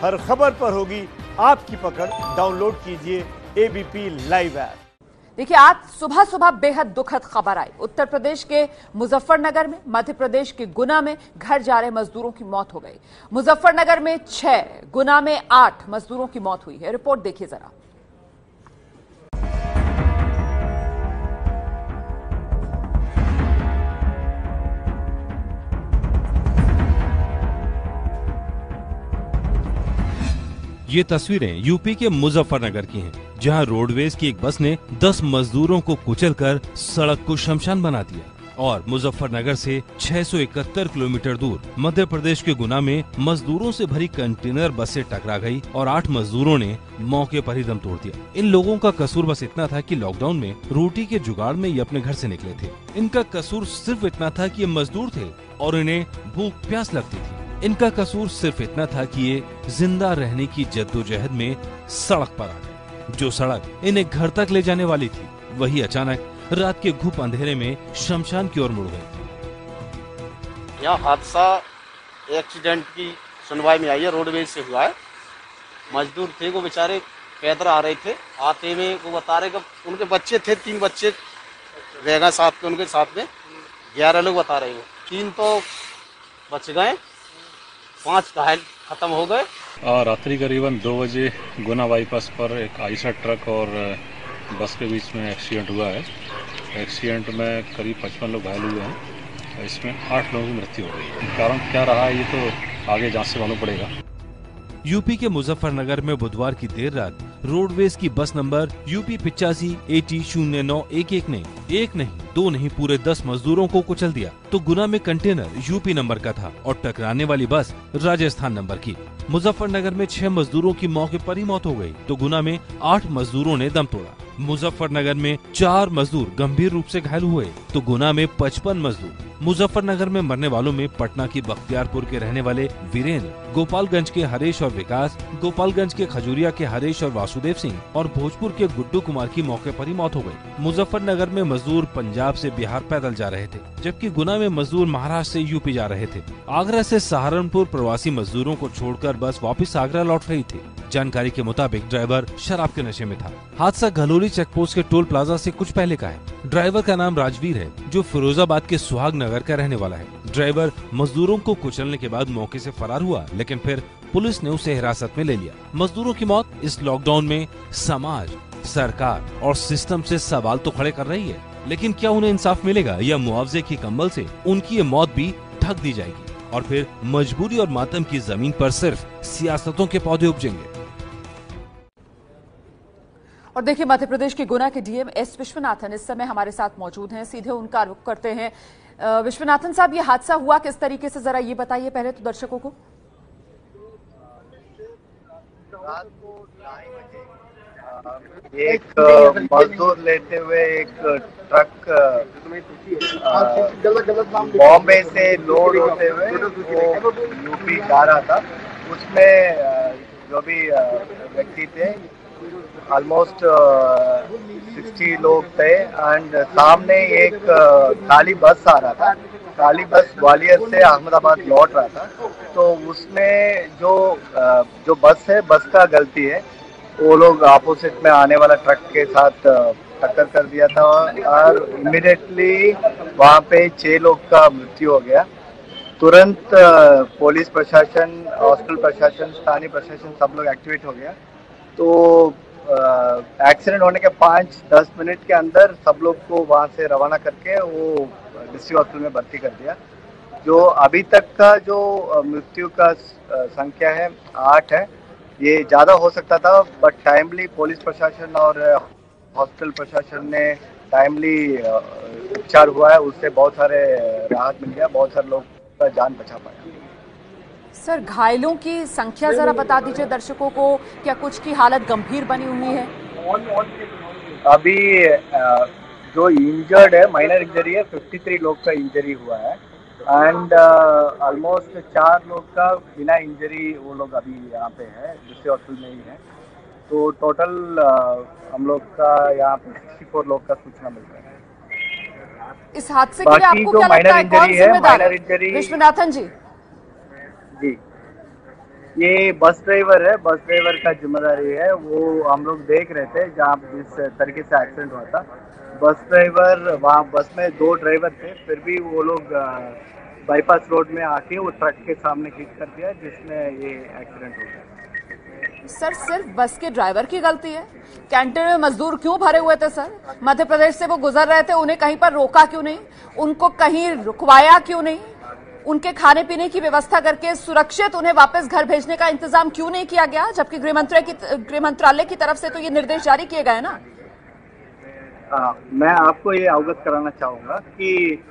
हर खबर पर होगी आपकी पकड़। डाउनलोड कीजिए एबीपी लाइव ऐप देखिए, आज सुबह सुबह बेहद दुखद खबर आई। उत्तर प्रदेश के मुजफ्फरनगर में, मध्य प्रदेश के गुना में घर जा रहे मजदूरों की मौत हो गई। मुजफ्फरनगर में छह, गुना में आठ मजदूरों की मौत हुई है। रिपोर्ट देखिए जरा। ये तस्वीरें यूपी के मुजफ्फरनगर की हैं, जहाँ रोडवेज़ की एक बस ने 10 मजदूरों को कुचलकर सड़क को शमशान बना दिया और मुजफ्फरनगर से 671 किलोमीटर दूर मध्य प्रदेश के गुना में मजदूरों से भरी कंटेनर बस से टकरा गई और आठ मजदूरों ने मौके पर ही दम तोड़ दिया। इन लोगों का कसूर बस इतना था कि लॉकडाउन में रोटी के जुगाड़ में ये अपने घर से निकले थे। इनका कसूर सिर्फ़ इतना था कि ये मजदूर थे और इन्हें भूख प्यास लगती थी। इनका कसूर सिर्फ़ इतना था कि ये ज़िंदा रहने की जद्दोजहद में सड़क पर आ गए। जो सड़क इन्हें घर तक ले जाने वाली थी, वही अचानक रात के घुप अंधेरे में शमशान की ओर मुड़ गई। यहाँ हादसा, एक्सीडेंट की सुनवाई में आई है, रोडवेज़ से हुआ है। मजदूर थे, वो बेचारे पैदल आ रहे थे, आते में वो बता रहे कि उनके बच्चे थे, तीन बच्चे रह गए साथ के उनके साथ में। ग्यारह लोग बता रहे हो तीन तो बच गए। पाँच घायल खत्म हो गए। रात्रि करीबन दो बजे गुना बाईपास पर एक आइसर ट्रक और बस के बीच में एक्सीडेंट हुआ है। एक्सीडेंट में करीब पचपन लोग घायल हुए हैं। इसमें आठ लोगों की मृत्यु हो गई कारण क्या रहा है ये तो आगे जाँच से मालूम पड़ेगा। यूपी के मुजफ्फरनगर में बुधवार की देर रात रोडवेज़ की बस नंबर यूपी पिचासी, एटी शून्य नौ, एक एक ने, एक नहीं, दो नहीं, पूरे दस मजदूरों को कुचल दिया। तो गुना में कंटेनर यूपी नंबर का था और टकराने वाली बस राजस्थान नंबर की। मुजफ्फरनगर में छह मजदूरों की मौके पर ही मौत हो गई तो गुना में आठ मजदूरों ने दम तोड़ा। मुजफ्फरनगर में चार मजदूर गंभीर रूप से घायल हुए तो गुना में पचपन मजदूर। मुजफ्फरनगर में मरने वालों में पटना की बख्तियारपुर के रहने वाले वीरेंद्र, गोपालगंज के हरेश और विकास, गोपालगंज के खजूरिया के हरेश और वासुदेव सिंह और भोजपुर के गुड्डू कुमार की मौके पर ही मौत हो गई। मुजफ्फरनगर में मजदूर पंजाब से बिहार पैदल जा रहे थे, जबकि गुना में मजदूर महाराष्ट्र से यूपी जा रहे थे। आगरा से सहारनपुर प्रवासी मजदूरों को छोड़कर बस वापस आगरा लौट रही थी। जानकारी के मुताबिक ड्राइवर शराब के नशे में था। हादसा घलोरी चेकपोस्ट के टोल प्लाजा ऐसी कुछ पहले का है। ड्राइवर का नाम राजवीर है, जो फिरोजाबाद के सुहाग नगर का रहने वाला है। ड्राइवर मजदूरों को कुचलने के बाद मौके से फरार हुआ, लेकिन फिर पुलिस ने उसे हिरासत में ले लिया। मजदूरों की मौत, इस लॉकडाउन में समाज, सरकार और सिस्टम से सवाल तो खड़े कर रही है, लेकिन क्या उन्हें इंसाफ मिलेगा या मुआवजे की कम्बल से उनकी ये मौत भी ढक दी जाएगी? और फिर मजबूरी और मातम की ज़मीन पर सिर्फ़ सियासतों के पौधे उपजेंगे। और देखिए, मध्य प्रदेश के गुना के डीएम एस विश्वनाथन इस समय हमारे साथ मौजूद हैं। सीधे उनका रुख करते हैं। विश्वनाथन साहब, ये हादसा हुआ किस तरीके से? जरा ये बताइए पहले तो दर्शकों को। एक मजदूर लेते हुए एक ट्रक बॉम्बे से लोड होते हुए वो यूपी जा रहा था। उसमें जो भी व्यक्ति थे ऑलमोस्ट सिक्सटी लोग थे एंड सामने एक खाली बस आ रहा था। खाली बस ग्वालियर से अहमदाबाद लौट रहा था। तो उसमें जो जो बस है, बस का गलती है, वो लोग अपोजिट में आने वाला ट्रक के साथ टक्कर कर दिया था, और इमिडिएटली वहाँ पे छः लोग का मृत्यु हो गया। तुरंत पुलिस प्रशासन हॉस्पिटल प्रशासन, स्थानीय प्रशासन सब लोग एक्टिवेट हो गया। तो एक्सीडेंट होने के पाँच, दस मिनट के अंदर सब लोग को वहाँ से रवाना करके वो डिस्ट्रिक्ट हॉस्पिटल में भर्ती कर दिया। जो अभी तक का जो मृत्यु का संख्या है, आठ है, ये ज़्यादा हो सकता था बट टाइमली पुलिस प्रशासन और हॉस्पिटल प्रशासन ने टाइमली उपचार हुआ है, उससे बहुत सारे राहत मिल गया बहुत सारे लोग का जान बचा पाया। सर घायलों की संख्या जरा बता दीजिए दर्शकों को क्या कुछ की हालत गंभीर बनी हुई है? अभी जो इंजर्ड है माइनर इंजरी है 53 लोग का इंजरी हुआ है। एंड ऑलमोस्ट uh, चार लोग का बिना इंजरी वो लोग अभी यहाँ पे है दूसरे हॉस्पिटल में ही है। तो टोटल uh, हम लोग का यहाँ पे 64 लोग का सूचना मिल रहा है। इस हादसे के लिए आपको क्या लगता है कौन जिम्मेदार है? विश्वनाथन जी। जी। ये बस ड्राइवर है बस ड्राइवर का ज़िम्मेदारी है, वो हम लोग देख रहे थे जहाँ जिस तरीके से एक्सीडेंट हुआ था। बस ड्राइवर वहाँ बस में दो ड्राइवर थे, फिर भी वो लोग बाईपास रोड में आके वो ट्रक के सामने हिट कर दिया, जिसमें ये एक्सीडेंट हो गया। सर सिर्फ़ बस के ड्राइवर की गलती है? कैंटीन में मजदूर क्यों भरे हुए थे सर मध्य प्रदेश से वो गुजर रहे थे, उन्हें कहीं पर रोका क्यों नहीं? उनको कहीं रुकवाया क्यों नहीं? उनके खाने पीने की व्यवस्था करके सुरक्षित उन्हें वापस घर भेजने का इंतज़ाम क्यों नहीं किया गया? जबकि गृह मंत्रालय की गृह मंत्रालय की तरफ़ से तो ये निर्देश जारी किए गए ना? आ, मैं आपको ये अवगत कराना चाहूँगा कि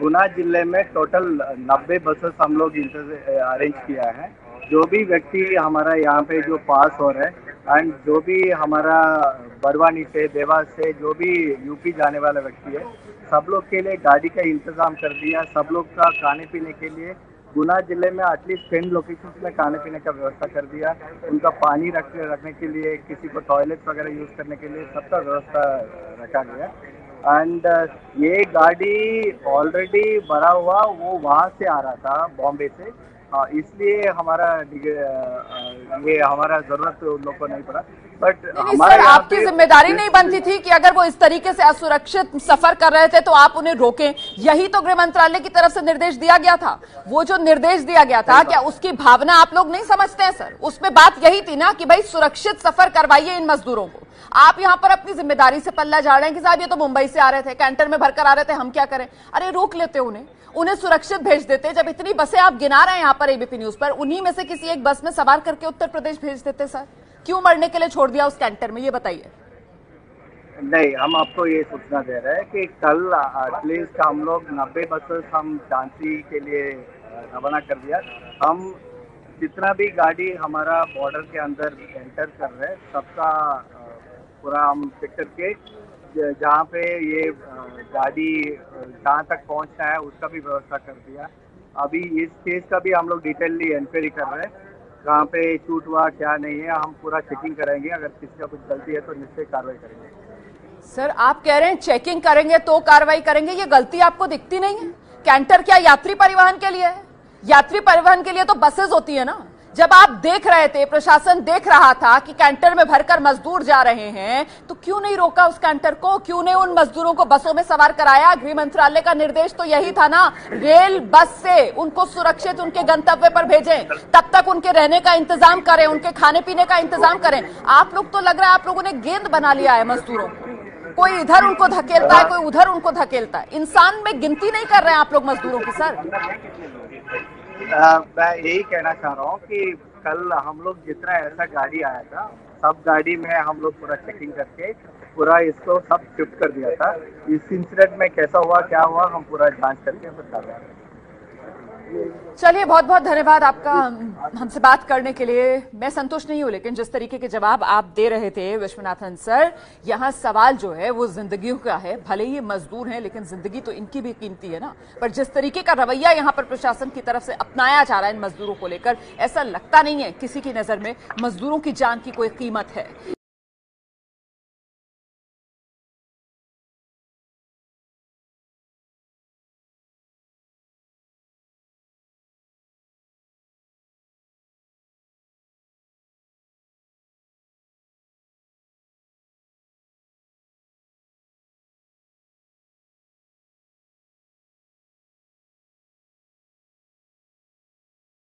गुना ज़िले में टोटल 90 बसेस हम लोग अरेंज किया है। जो भी व्यक्ति हमारा यहाँ पे जो पास हो रहे हैं एंड जो भी हमारा बरवानी से देवास से जो भी यूपी जाने वाला व्यक्ति है सब लोग के लिए गाड़ी का इंतज़ाम कर दिया, सब लोग का खाने पीने के लिए। गुना ज़िले में एटलीस्ट टेन लोकेशन में खाने पीने का व्यवस्था कर दिया। उनका पानी रख, रखने के लिए, किसी को टॉयलेट वगैरह यूज़ करने के लिए सबका व्यवस्था रखा गया। एंड ये गाड़ी ऑलरेडी भरा हुआ, वो वहाँ से आ रहा था, बॉम्बे से। हाँ इसलिए हमारा ये हमारा ज़रूरत उन लोग को नहीं पड़ा। बट सर आपकी ज़िम्मेदारी नहीं बनती थी कि अगर वो इस तरीके से असुरक्षित सफ़र कर रहे थे तो आप उन्हें रोकें। यही तो गृह मंत्रालय की तरफ़ से निर्देश दिया गया था। वो जो निर्देश दिया गया था क्या उसकी भावना आप लोग नहीं समझते हैं सर? उसमें बात यही थी ना कि भाई सुरक्षित सफ़र करवाइए इन मजदूरों को। आप यहाँ पर अपनी ज़िम्मेदारी से पल्ला झाड़ रहे हैं कि साहब ये तो मुंबई से आ रहे थे कैंटर में भरकर आ रहे थे हम क्या करें? अरे रोक लेते उन्हें। उन्हें सुरक्षित भेज देते जब इतनी बसें आप गिना रहे हैं यहाँ पर एबीपी न्यूज़ पर उन्हीं में से किसी एक बस में सवार करके उत्तर प्रदेश भेज देते सर। क्यों मरने के लिए छोड़ दिया उस कैंटर में? ये बताइए। नहीं, हम आपको ये सूचना दे रहे हैं कि कल एटलीस्ट हम लोग नब्बे बसेस हम झांसी के लिए रवाना कर दिया। हम जितना भी गाड़ी हमारा बॉर्डर के अंदर एंटर कर रहे हैं, सबका पूरा हम चेक करके जहाँ पे ये गाड़ी जहाँ तक पहुँचना है, उसका भी व्यवस्था कर दिया। अभी इस केस का भी हम लोग डिटेलली इंक्वायरी कर रहे हैं। कहाँ पे छूट हुआ, क्या नहीं है, हम पूरा चेकिंग करेंगे अगर किसी का कुछ गलती है तो निश्चय कार्रवाई करेंगे। सर, आप कह रहे हैं चेकिंग करेंगे तो कार्रवाई करेंगे, ये गलती आपको दिखती नहीं है? कैंटर क्या यात्री परिवहन के लिए है? यात्री परिवहन के लिए तो बसेस होती है ना? जब आप देख रहे थे, प्रशासन देख रहा था कि कैंटर में भरकर मजदूर जा रहे हैं तो क्यों नहीं रोका उस कैंटर को? क्यों नहीं उन मजदूरों को बसों में सवार कराया? गृह मंत्रालय का निर्देश तो यही था ना, रेल, बस से उनको सुरक्षित, उनके गंतव्य पर भेजें। तब तक उनके रहने का इंतज़ाम करें, उनके खाने पीने का इंतज़ाम करें। आप लोग तो लग रहा है आप लोगों ने गेंद बना लिया है मजदूरों कोई इधर उनको धकेलता है, कोई उधर उनको धकेलता है। इंसान में गिनती नहीं कर रहे हैं आप लोग मजदूरों की, सर। मैं यही कहना चाह रहा हूँ कि कल हम लोग जितना ऐसा गाड़ी आया था, सब गाड़ी में हम लोग पूरा चेकिंग करके पूरा इसको सब शिफ्ट कर दिया था। इस इंसिडेंट में कैसा हुआ, क्या हुआ, हम पूरा जाँच करके बता रहे हैं। चलिए, बहुत बहुत धन्यवाद आपका हमसे बात करने के लिए। मैं संतुष्ट नहीं हूँ, लेकिन जिस तरीके के जवाब आप दे रहे थे विश्वनाथन सर, यहाँ सवाल जो है वो ज़िंदगी का है। भले ही मजदूर हैं, लेकिन ज़िंदगी तो इनकी भी कीमती है ना। पर जिस तरीके का रवैया यहाँ पर प्रशासन की तरफ़ से अपनाया जा रहा है इन मजदूरों को लेकर, ऐसा लगता नहीं है किसी की नज़र में मजदूरों की जान की कोई कीमत है।